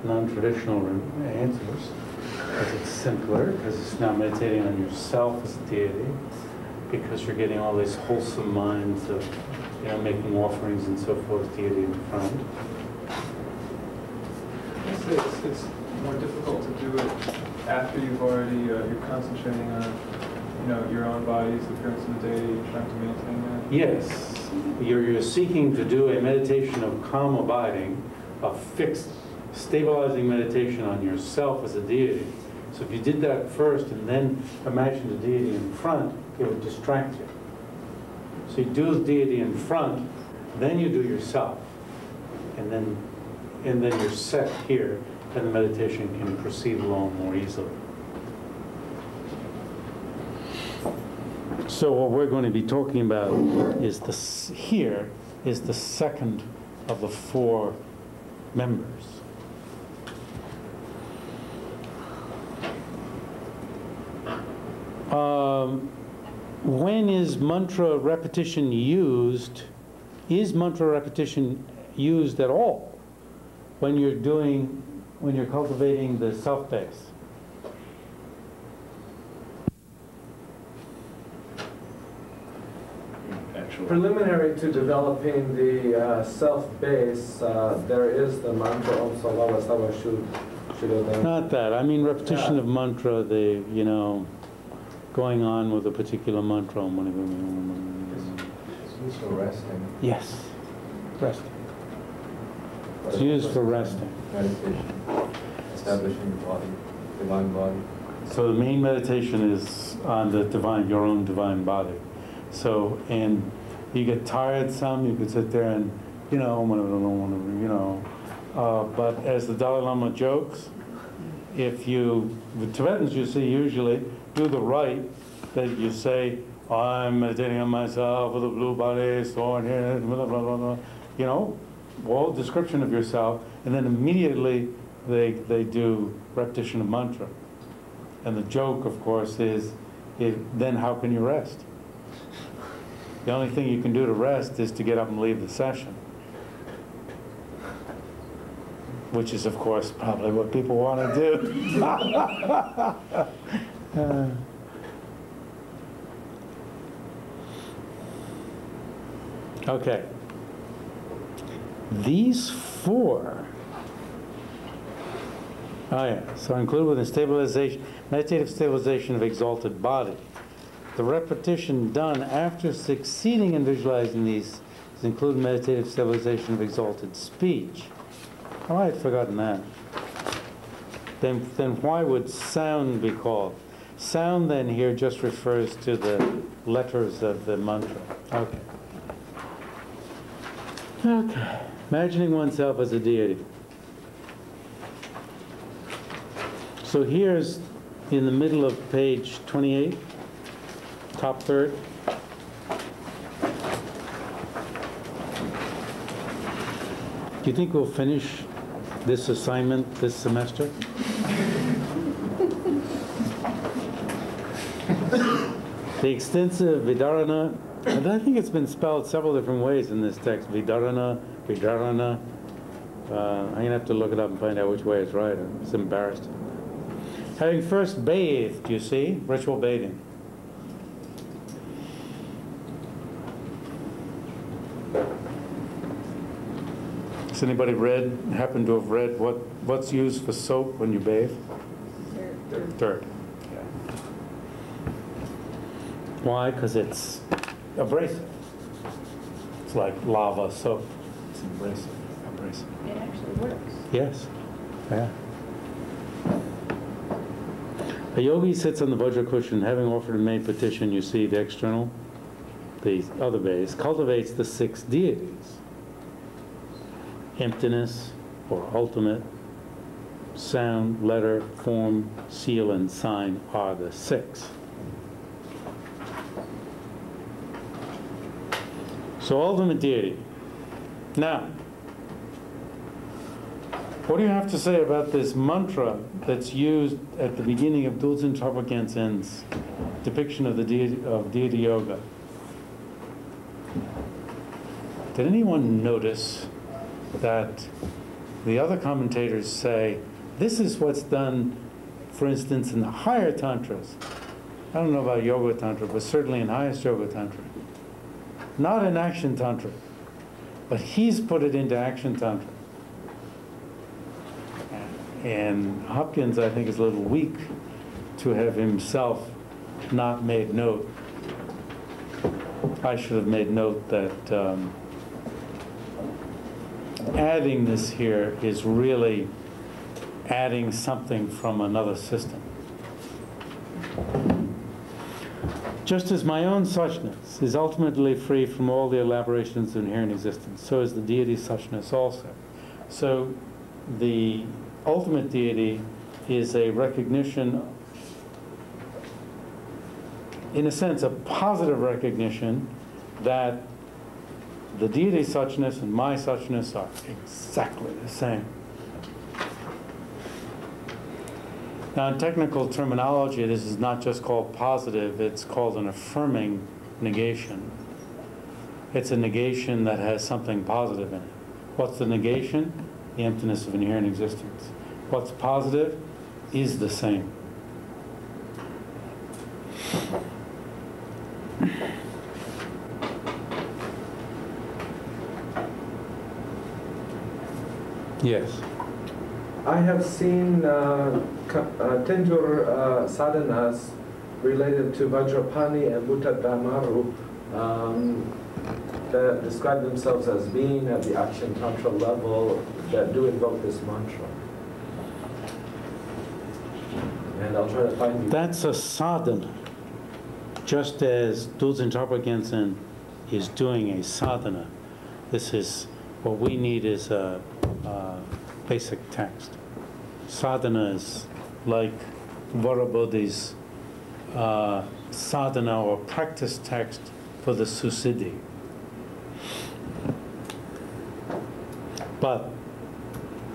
non-traditional answers. Because it's simpler, because it's not meditating on yourself as a deity, because you're getting all these wholesome minds of, you know, making offerings and so forth, deity in front. It's, it's, it's more difficult to do it after you've already, uh, you're concentrating on, you know, your own body's appearance in the day, you're trying to maintain that. Yes, you're, you're seeking to do a meditation of calm abiding, a fixed, stabilizing meditation on yourself as a deity. So if you did that first and then imagine the deity in front, it would distract you. So you do the deity in front, then you do yourself. And then and then you're set here, and the meditation can proceed along more easily. So what we're going to be talking about is this, here is the second of the four members. Um, When is mantra repetition used? Is mantra repetition used at all when you're doing, when you're cultivating the self base? Preliminary to developing the uh, self-base, uh, there is the mantra Om Salava Sava Shu Not that, I mean repetition Yeah. of mantra, the, you know, going on with a particular mantra. It's used for resting. Yes, resting. It's used for resting. Meditation, establishing the body, divine body. So the main meditation is on the divine, your own divine body. So, and you get tired some, you could sit there and, you know, you know. Uh, but as the Dalai Lama jokes, if you, the Tibetans you see usually do the right, that you say, I'm meditating on myself with a blue body, soaring here, blah, blah, blah, blah, you know, all description of yourself, and then immediately they, they do repetition of mantra. And the joke, of course, is, if, then how can you rest? The only thing you can do to rest is to get up and leave the session. Which is, of course, probably what people want to do. Uh, Okay. These four Oh, yeah, so included within stabilization, meditative stabilization of exalted body. The repetition done after succeeding in visualizing these is included meditative stabilization of exalted speech. Oh, I had forgotten that. Then, then why would sound be called? Sound then here just refers to the letters of the mantra. Okay. Okay. Imagining oneself as a deity. So here's in the middle of page 28, top third. Do you think we'll finish this assignment this semester? The extensive Vidarana, and I think it's been spelled several different ways in this text, Vidarana, Vidarana. Uh, I'm gonna have to look it up and find out which way it's right. It's embarrassed. Having first bathed, you see, ritual bathing. Has anybody read, happen to have read what, what's used for soap when you bathe? Dirt. Yeah. Why? Because it's abrasive. It's like lava soap. It's abrasive, abrasive. It actually works. Yes, yeah. A yogi sits on the Vajra cushion, having offered and made petition, you see the external, the other base, cultivates the six deities. Emptiness, or ultimate, sound, letter, form, seal, and sign are the six. So ultimate deity. Now, what do you have to say about this mantra that's used at the beginning of Dulcin Trapagensen's depiction of the deity, of deity yoga? Did anyone notice that the other commentators say this is what's done, for instance, in the higher tantras? I don't know about yoga tantra, but certainly in highest yoga tantra. Not in action tantra, but he's put it into action tantra. And Hopkins, I think, is a little weak to have himself not made note. I should have made note that um, adding this here is really adding something from another system. Just as my own suchness is ultimately free from all the elaborations of inherent existence, so is the deity's suchness also. So the ultimate deity is a recognition, in a sense, a positive recognition that the deity suchness and my suchness are exactly the same. Now, in technical terminology, this is not just called positive, it's called an affirming negation. It's a negation that has something positive in it. What's the negation? The emptiness of inherent existence. What's positive is the same. Yes. I have seen uh, uh, Tenjur uh, sadhanas related to Vajrapani and Muttadamaru um, that describe themselves as being at the action tantra level that do invoke this mantra. And I'll try to find you. That's a sadhana, just as Dulzin Gensen is doing a sadhana. This is, what we need is a, a basic text. Sadhanas like Varabodhi's uh, sadhana or practice text for the Susiddhi. But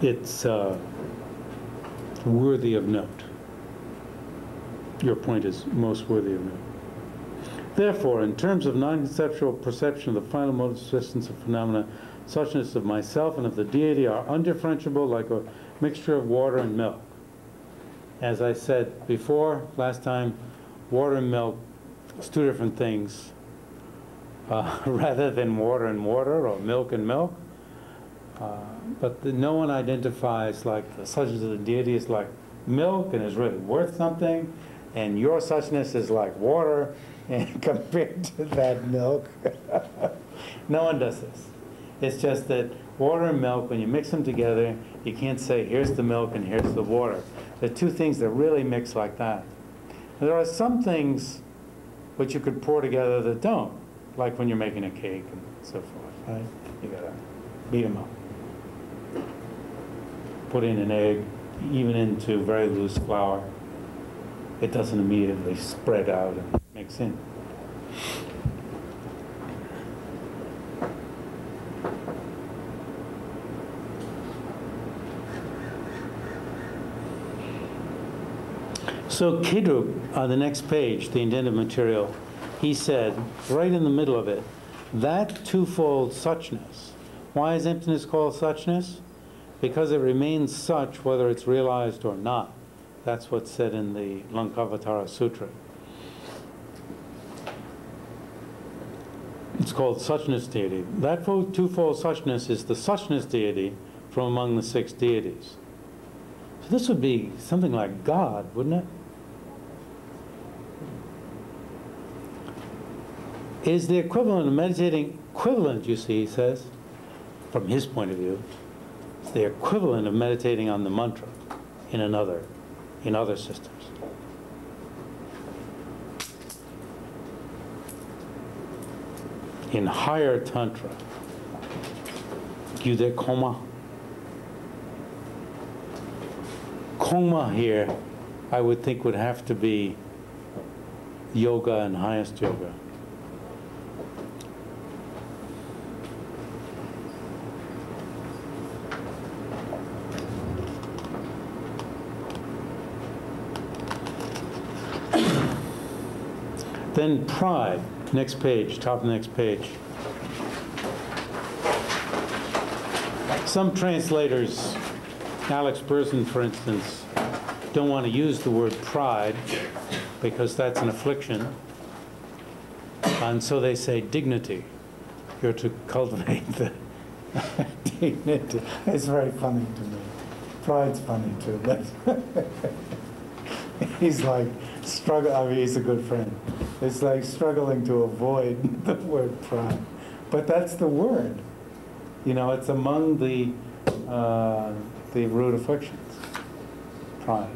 it's uh, worthy of note your point is most worthy of note. Therefore, in terms of non-conceptual perception of the final mode of existence of phenomena, suchness of myself and of the deity are undifferentiable like a mixture of water and milk. As I said before, last time, water and milk is two different things. Uh, rather than water and water or milk and milk. Uh, but the, no one identifies like the suchness of the deity is like milk and is really worth something, and your suchness is like water, and compared to that milk, no one does this. It's just that water and milk, when you mix them together, you can't say, here's the milk and here's the water. They're two things that really mix like that. And there are some things which you could pour together that don't, like when you're making a cake and so forth, right? You gotta beat them up. Put in an egg, even into very loose flour. It doesn't immediately spread out and mix in. So Khedrup, on the next page, the indented material, he said, right in the middle of it, that twofold suchness. Why is emptiness called suchness? Because it remains such whether it's realized or not. That's what's said in the Lankavatara Sutra. It's called suchness deity. That twofold suchness is the suchness deity from among the six deities. So this would be something like God, wouldn't it? Is the equivalent of meditating, equivalent, you see, he says, from his point of view, it's the equivalent of meditating on the mantra in another, in other systems. In higher tantra, Gyude Koma. Koma here, I would think would have to be yoga and highest yoga. Then pride, next page, top of the next page. Some translators, Alex Berzin, for instance, don't want to use the word pride because that's an affliction. And so they say dignity. You're to cultivate the dignity. It's very funny to me. Pride's funny too, but he's like struggle. I mean, he's a good friend. It's like struggling to avoid the word pride, but that's the word. You know, it's among the uh, the root afflictions. Pride.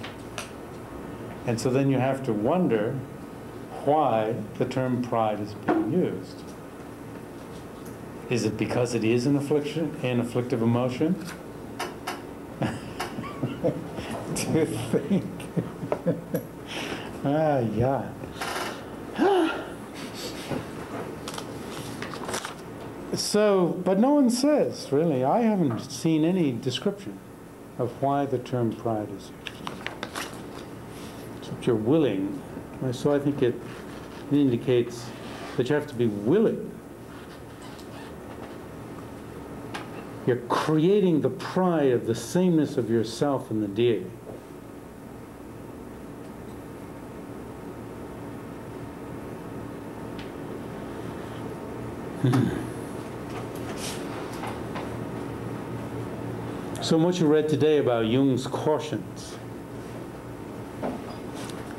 And so then you have to wonder why the term pride is being used. Is it because it is an affliction, an afflictive emotion? Do you think? ah, yeah. so, but no one says, really. I haven't seen any description of why the term pride is used. Except you're willing. So I think it indicates that you have to be willing. You're creating the pride of the sameness of yourself and the deity. So much you read today about Jung's cautions.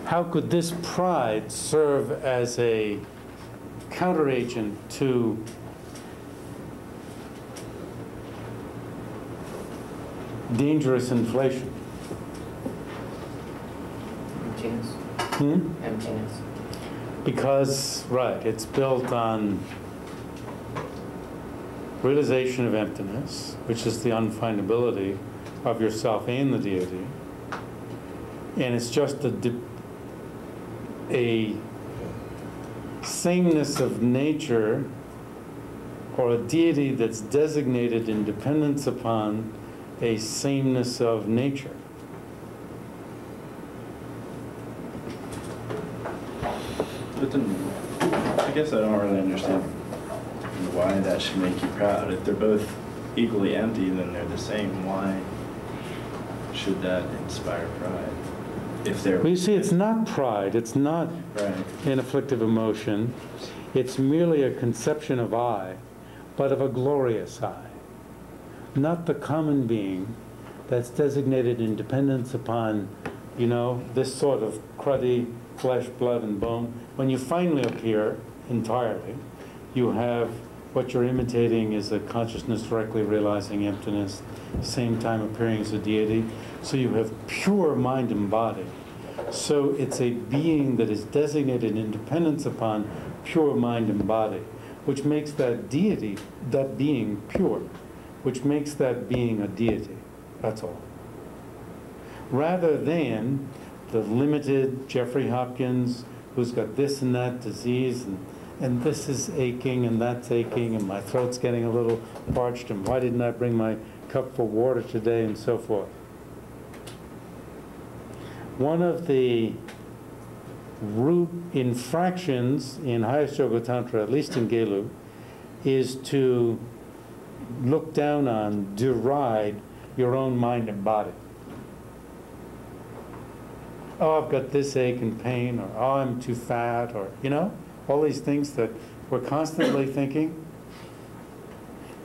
How could this pride serve as a counteragent to dangerous inflation? Emptiness. Hmm? Emptiness. Because, right, it's built on realization of emptiness, which is the unfindability of yourself and the deity. And it's just a, a sameness of nature or a deity that's designated in dependence upon a sameness of nature. But then, I guess I don't really understand why that should make you proud. If they're both equally empty, then they're the same. Why should that inspire pride? If they're Well, you see, it's not pride, it's not right. an afflictive emotion. It's merely a conception of I, but of a glorious I. Not the common being that's designated in dependence upon, you know, this sort of cruddy flesh, blood, and bone. When you finally appear entirely, you have what you're imitating is a consciousness directly realizing emptiness, same time appearing as a deity. So you have pure mind and body. So it's a being that is designated in dependence upon pure mind and body, which makes that deity, that being pure, which makes that being a deity. That's all. Rather than the limited Jeffrey Hopkins who's got this and that disease and, and this is aching and that's aching and my throat's getting a little parched and why didn't I bring my cup for water today and so forth. One of the root infractions in highest yoga tantra, at least in Gelug, is to look down on, deride your own mind and body. Oh, I've got this ache and pain, or oh, I'm too fat, or, you know, all these things that we're constantly thinking.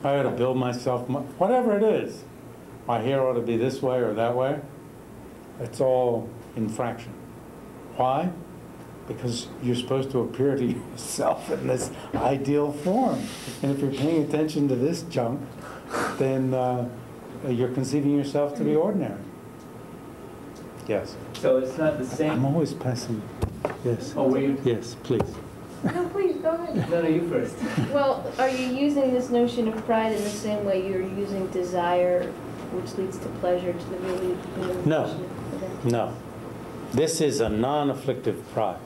I ought to build myself, mu- whatever it is. My hair ought to be this way or that way. It's all infraction. Why? Because you're supposed to appear to yourself in this ideal form. And if you're paying attention to this junk, then uh, you're conceiving yourself to be ordinary. Yes. So it's not the same. I'm always passing. Yes. Oh, you? Yes, please. No, please, go ahead. No, no, you first. Well, are you using this notion of pride in the same way you're using desire, which leads to pleasure, to the really No. realization? No. This is a non-afflictive pride.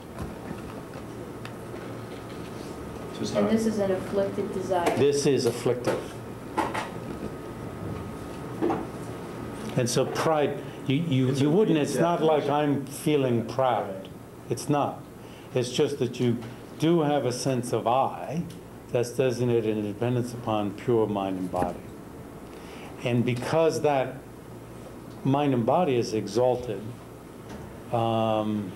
And this is an afflicted desire. This is afflictive. And so pride, you, you, you wouldn't, it's not like. I'm feeling proud. It's not. It's just that you do have a sense of I that's designated in dependence upon pure mind and body. And because that mind and body is exalted, um,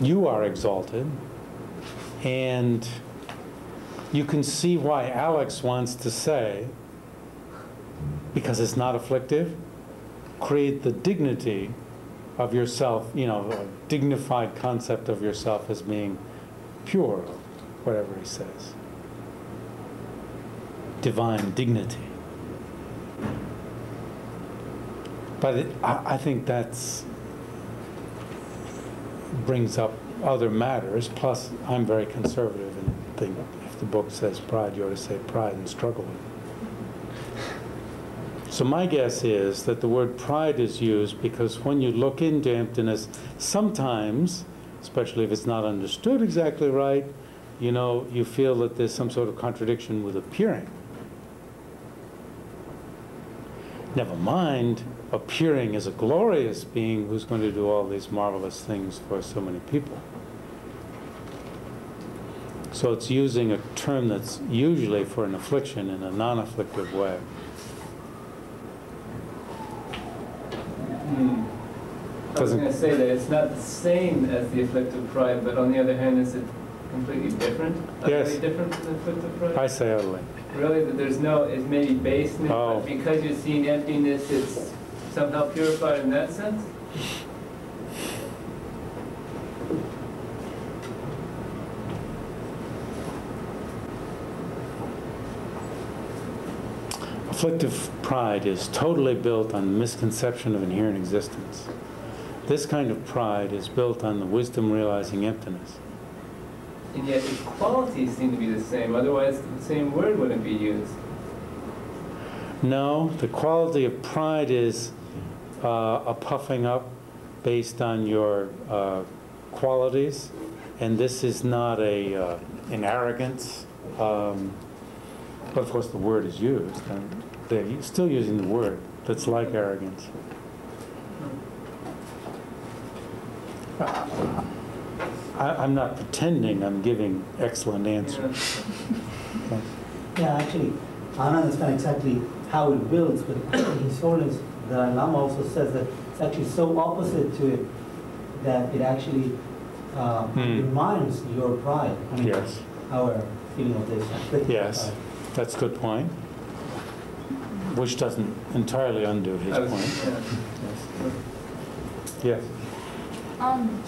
you are exalted, and you can see why Alex wants to say, because it's not afflictive, create the dignity of yourself, you know, dignified concept of yourself as being pure, whatever he says. Divine dignity. But it, I, I think that's brings up other matters. Plus, I'm very conservative and think if the book says pride, you ought to say pride and struggle with it. So my guess is that the word pride is used because when you look into emptiness, sometimes, especially if it's not understood exactly right, you know, you feel that there's some sort of contradiction with appearing. Never mind appearing as a glorious being who's going to do all these marvelous things for so many people. So it's using a term that's usually for an affliction in a non-afflictive way. I was gonna say that it's not the same as the afflictive pride, but on the other hand, is it completely different? Yes. Utterly different from the afflictive pride? I say utterly. Really, that there's no, it's maybe baseness, Oh. but because you're seeing emptiness, it's somehow purified in that sense? Afflictive pride is totally built on the misconception of inherent existence. This kind of pride is built on the wisdom realizing emptiness. And yet its qualities seem to be the same, otherwise the same word wouldn't be used. No, the quality of pride is uh, a puffing up based on your uh, qualities, and this is not a uh, an arrogance. Um, but of course, the word is used, and they're still using the word that's like arrogance. I, I'm not pretending I'm giving excellent answers. Yeah, actually, I don't understand exactly how it builds, but His Holiness the Dalai Lama also says that it's actually so opposite to it that it actually uh, Hmm. reminds your pride. I mean, Yes. Our feeling of this. Yes. pride. That's a good point, which doesn't entirely undo his was- point. yeah. Yes. Um,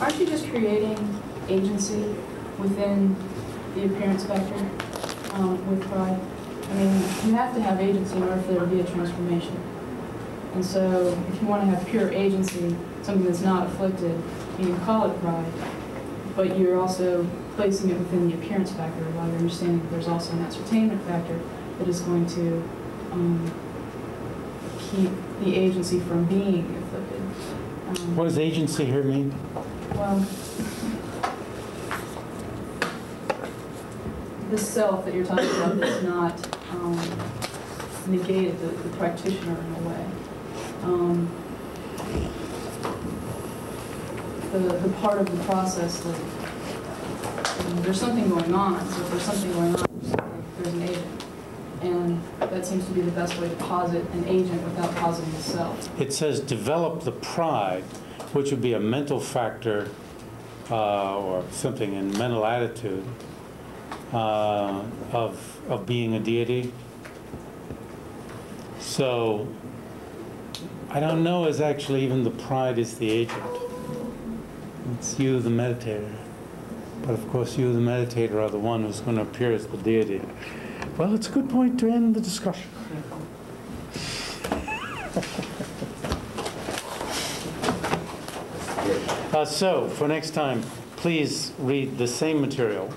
aren't you just creating agency within the appearance factor um, with pride? I mean, you have to have agency in order for there to be a transformation. And so, if you want to have pure agency, something that's not afflicted, you can call it pride, but you're also placing it within the appearance factor while you're understanding that there's also an ascertainment factor that is going to um, keep the agency from being afflicted. What does agency here mean? well, the self that you're talking about is not um, negated, the, the practitioner in a way. Um, the, the part of the process that there's something going on, so if there's something going on, there's an agent. And that seems to be the best way to posit an agent without positing the self. It says develop the pride, which would be a mental factor uh, or something in mental attitude uh, of, of being a deity. So I don't know is actually even the pride is the agent. It's you, the meditator. But of course, you, the meditator, are the one who's going to appear as the deity. Well, it's a good point to end the discussion. Uh, So, for next time, please read the same material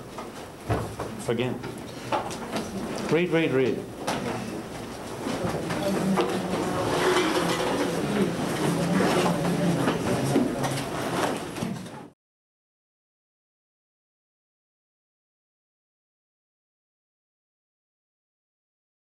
again. Read, read, read.